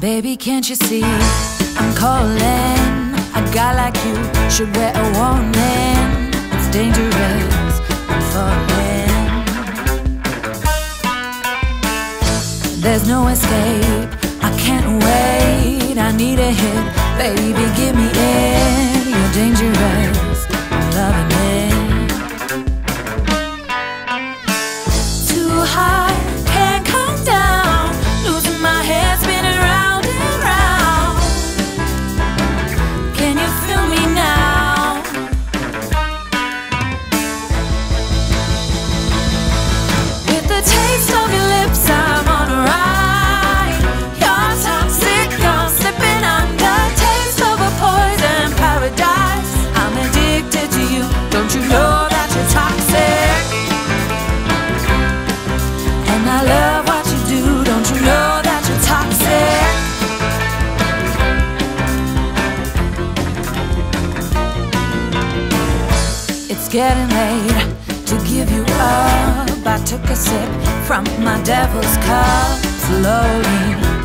Baby, can't you see? I'm calling. A guy like you should wear a warning. It's dangerous. I'm falling. There's no escape. I can't wait. I need a hit. Baby, give me it. It's getting late to give you up. I took a sip from my devil's cup. Slowly,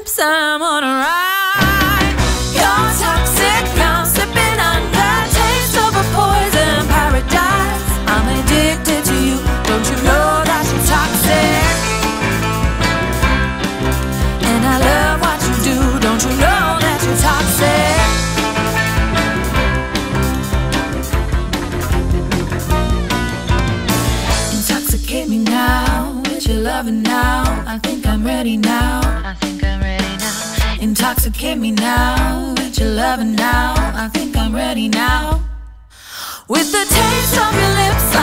on a ride. You're toxic, I'm slipping under. Taste of a poison paradise. I'm addicted to you. Don't you know that you're toxic? And I love what you do. Don't you know that you're toxic? Intoxicate me now with your loving now. I think I'm ready now. I think I'm. Intoxicate me now with your loving now. I think I'm ready now. With the taste of your lips,